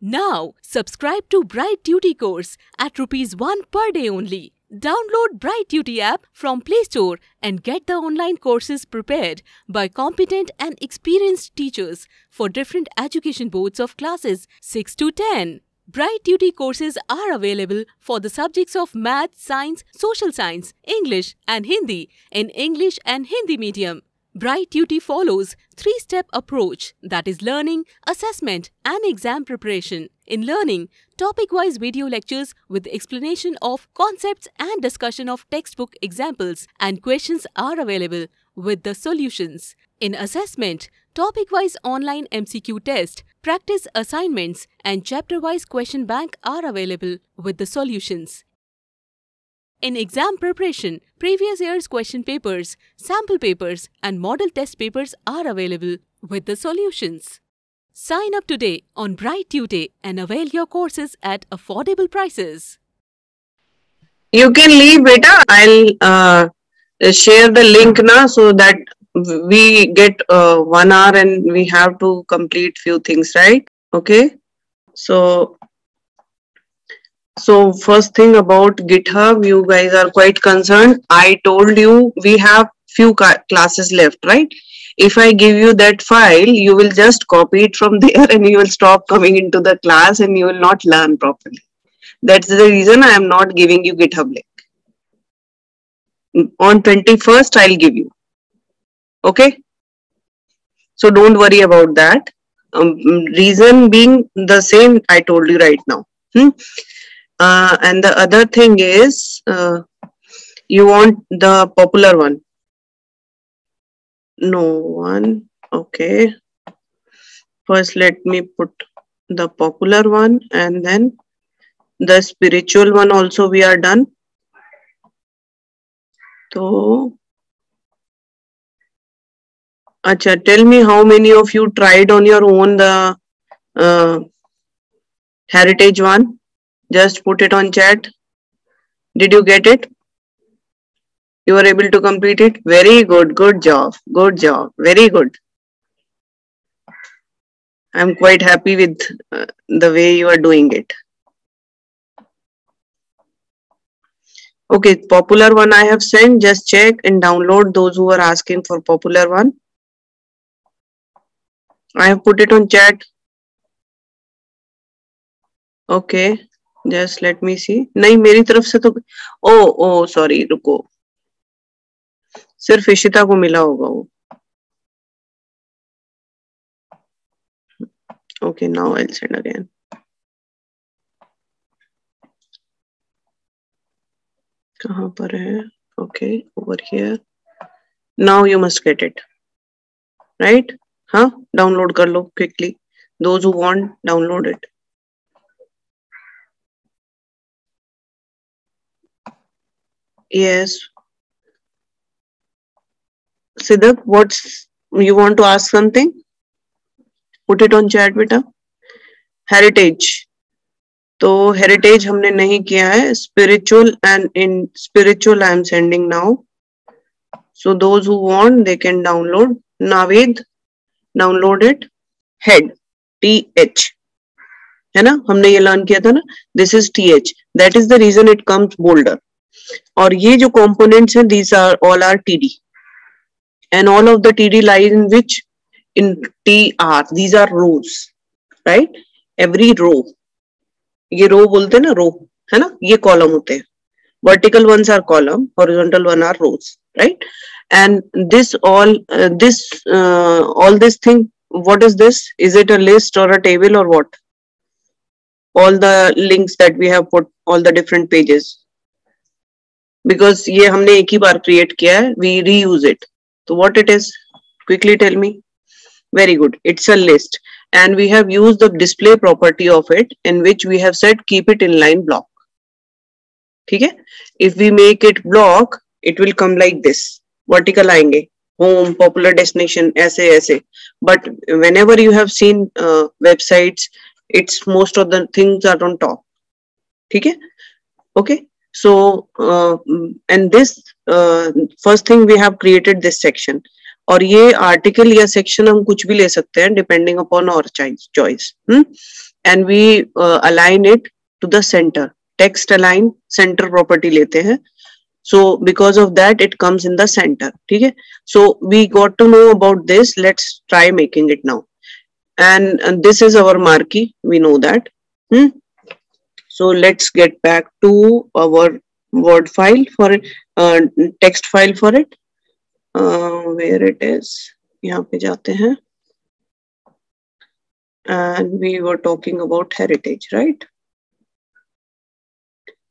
Now, subscribe to BrightTutee course at rupees 1 per day only. Download BrightTutee app from Play Store and get the online courses prepared by competent and experienced teachers for different education boards of classes 6 to 10. BrightTutee courses are available for the subjects of Math, Science, Social Science, English and Hindi in English and Hindi medium. BrightTutee follows three-step approach that is learning, assessment and exam preparation. In learning, topic-wise video lectures with explanation of concepts and discussion of textbook examples and questions are available with the solutions. In assessment, topic-wise online MCQ test, practice assignments and chapter-wise question bank are available with the solutions. In exam preparation, previous year's question papers, sample papers, and model test papers are available with the solutions. Sign up today on Bright and avail your courses at affordable prices. You can leave, beta. I'll uh, share the link now so that we get uh, one hour and we have to complete few things, right? Okay. So so first thing about GitHub, you guys are quite concerned. I told you we have few classes left, right? If I give you that file, you will just copy it from there and you will stop coming into the class and you will not learn properly. That's the reason I am not giving you GitHub link. On 21st, I'll give you. Okay? So don't worry about that. Um, reason being the same I told you right now. Hmm? Uh, and the other thing is uh, you want the popular one. No one. Okay. First, let me put the popular one and then the spiritual one also we are done. So, Acha, tell me how many of you tried on your own the uh, heritage one? Just put it on chat. Did you get it? You were able to complete it? Very good. Good job. Good job. Very good. I'm quite happy with uh, the way you are doing it. Okay, popular one I have sent. Just check and download those who are asking for popular one. I have put it on chat. Okay. Just let me see नहीं, मेरी तरफ़ से तो ओ ओ sorry रुको। सिर्फ़ इशिता को मिला होगा वो। नाउ आई सेंड अगेन कहाँ पर है? Okay over here now you must get it right हाँ डाउनलोड कर लो quickly those who want download it Yes. Siddharth, what's you want to ask something? Put it on chat, beta. Heritage. तो heritage हमने नहीं किया है. Spiritual and in spiritual I am sending now so those who want they can download Naved download it head T H है ना? हमने ये learn किया था ना? This is T H that is the reason it comes bolder और ये जो कॉम्पोनेंट्स हैं these are all are T D and all of the T D lies in which in T R these are rows right every row ये row बोलते हैं ना रो है ना? ये कॉलम होते हैं. Vertical one are column horizontal one are rows right and this all this all this thing what is this is it a list और अ टेबल और what all the links that we have put all the different pages because ये हमने एक ही बार create किया है we reuse it तो what it is quickly tell me very good it's a list and we have use the display property of it in which we have set keep it inline block ठीक है? If we make it block it will come like this vertical आएँगे. Home popular destination ऐसे ऐसे. But whenever you have seen website it's most of the things are on top ठीक है? Okay okay? so uh, and this uh, first thing we have created this section. और ये article या section हम कुछ भी ले सकते हैं डिपेंडिंग अपॉन और choice and we align it to centre text align centre property लेते हैं. So because of that it comes in the centre ठीक है? So we got to know about this let's try making it now and this is our marquee we know that hmm So let's get back to our word file for it, uh, text file for it. Uh, where it is. यहाँ पे जाते हैं. And we were talking about heritage, right?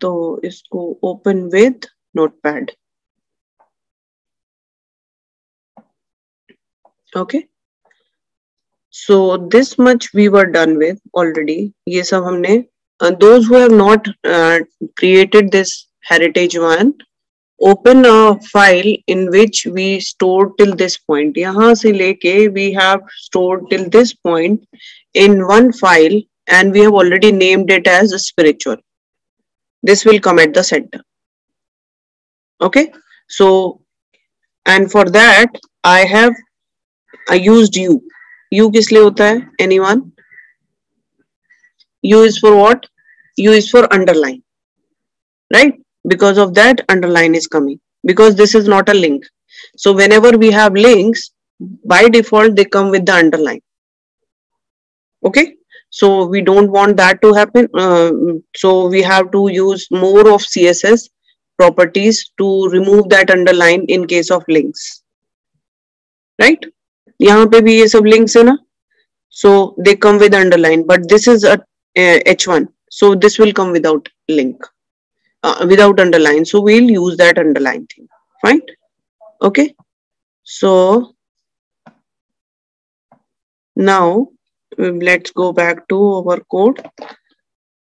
तो इसको open with notepad. Okay. So this much we were done with already. ये सब हमने uh, those who have not uh, created this heritage one open a file in which we stored till this point यहाँ से लेके we have stored till this point in one file and we have already named it as spiritual this will come at the center okay so and for that I have I used u u किस लिए होता है anyone u is for what u is for underline right because of that underline is coming because this is not a link so whenever we have links by default they come with the underline okay so we don't want that to happen uh, so we have to use more of css properties to remove that underline in case of links right यहाँ पे भी ये सब links है ना so they come with underline but this is a, a h1 so this will come without link uh, without underline. So we'll use that underline thing fine okay. So now let's go back to our code.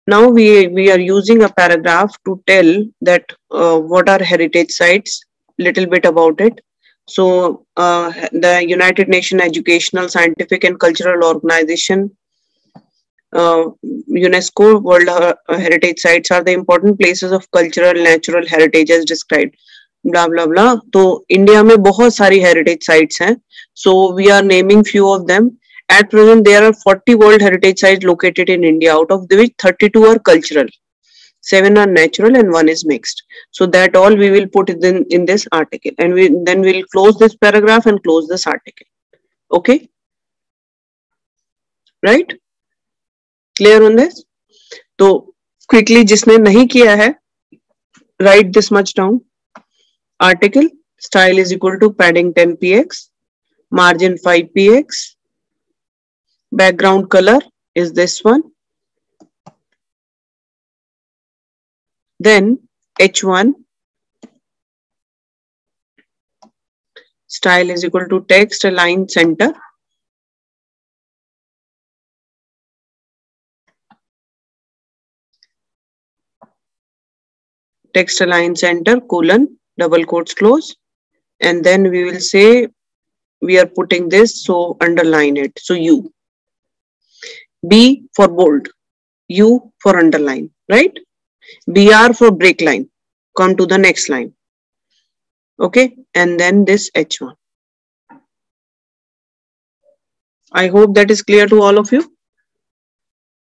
Now we we are using a paragraph to tell that uh, what are heritage sites little bit about it. So uh, the united nations educational scientific and cultural organization UNESCO world heritage Sites are the important places of cultural, natural heritage as described. Blah blah blah. तो India में बहुत सारी heritage sites हैं so we are naming few of them at present there are 40 world heritage site located in India out of which 32 are cultural seven are natural and one is mixed so that all we will put in in this article and then will close this paragraph and close this article okay right clear on this तो quickly जिसने नहीं किया है right this much down article style is equal to padding ten P X margin five P X background colour is this one then H one style is equal to text line centre text align center colon double quotes close. And then we will say we are putting this so underline it. So u. B for bold. U for underline right? Br for break line. Come to the next line. Okay? And then this h1 i hope that is clear to all of you.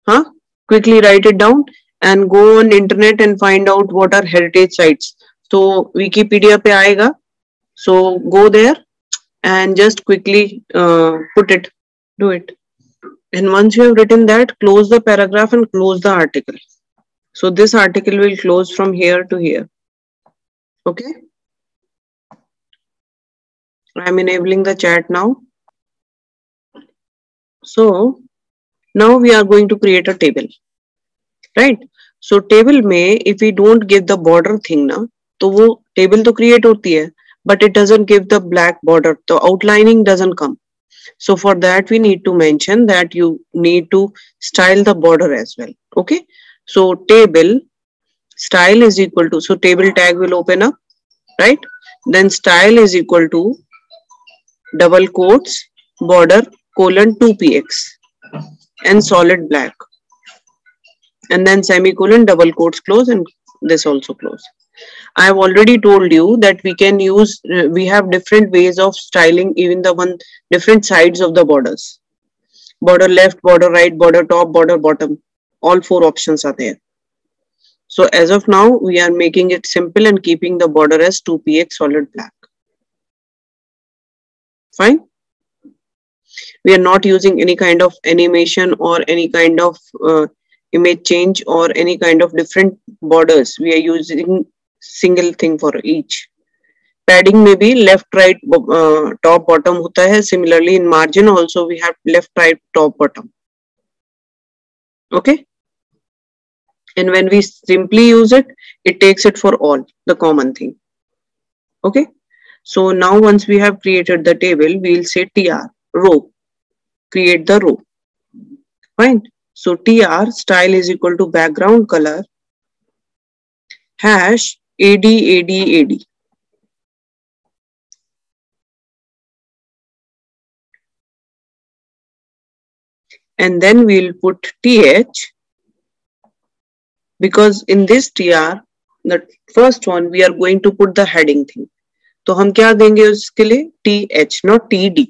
Huh? Quickly write it down and go on internet and find out what are heritage sites. So Wikipedia pe aega. So go there and just quickly uh, put it, do it. And once you have written that, close the paragraph and close the article. So this article will close from here to here. Okay. I'm enabling the chat now. So now we are going to create a table right so table में if you don't give the border thing ना तो वो table तो create होती है but it doesn't give the black border तो outlining doesn't come so for that we need to mention that you need to style the border as well okay so table style is equal to so table tag will open up right then style is equal to double quotes border colon two P X and solid black and then semicolon double quotes close and this also close i have already told you that we can use we have different ways of styling even the one different sides of the borders border left, border right, border top, border bottom. All four options are there. So as of now, we are making it simple and keeping the border as 2px solid black. Fine. We are not using any kind of animation or any kind of uh, image change or any kind of different borders. We are using single thing for each. Padding may be left, right, uh, top, bottom hota hai. Similarly, in margin also we have left, right, top, bottom. Okay. And when we simply use it, it takes it for all, the common thing. Okay. So now once we have created the table, we'll say tr, row, create the row. Fine. So tr style is equal to background color hash ad ad ad. And then we'll put th because in this tr, the first one, we are going to put the heading thing. तो हम क्या देंगे उसके लिए T H not T D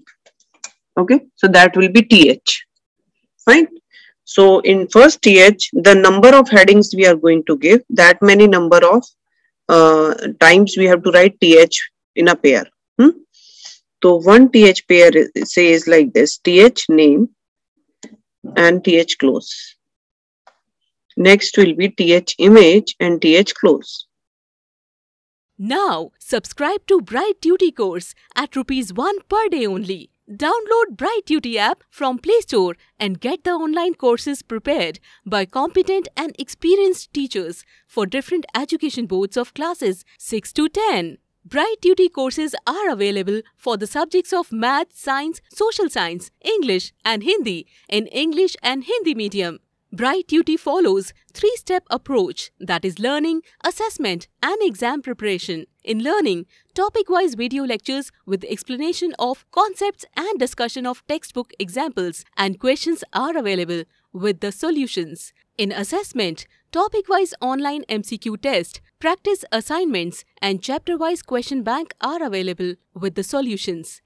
okay so that will be T H fine so in first th the number of headings we are going to give that many number of uh, times we have to write th in a pair hmm? so one th pair says like this th name and th close next will be th image and th close now, subscribe to BrightTutee course at rupees 1 per day only. Download BrightTutee app from Play Store and get the online courses prepared by competent and experienced teachers for different education boards of classes 6 to 10. BrightTutee courses are available for the subjects of Math, Science, Social Science, English and Hindi in English and Hindi medium. BrightTutee follows three-step approach that is learning, assessment and exam preparation. In learning, topic-wise video lectures with explanation of concepts and discussion of textbook examples and questions are available with the solutions. In assessment, topic-wise online MCQ test, practice assignments and chapter-wise question bank are available with the solutions.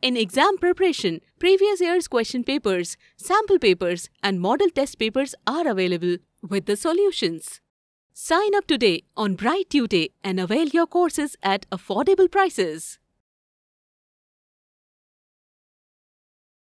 In exam preparation, previous year's question papers, sample papers and model test papers are available with the solutions. Sign up today on Bright and avail your courses at affordable prices.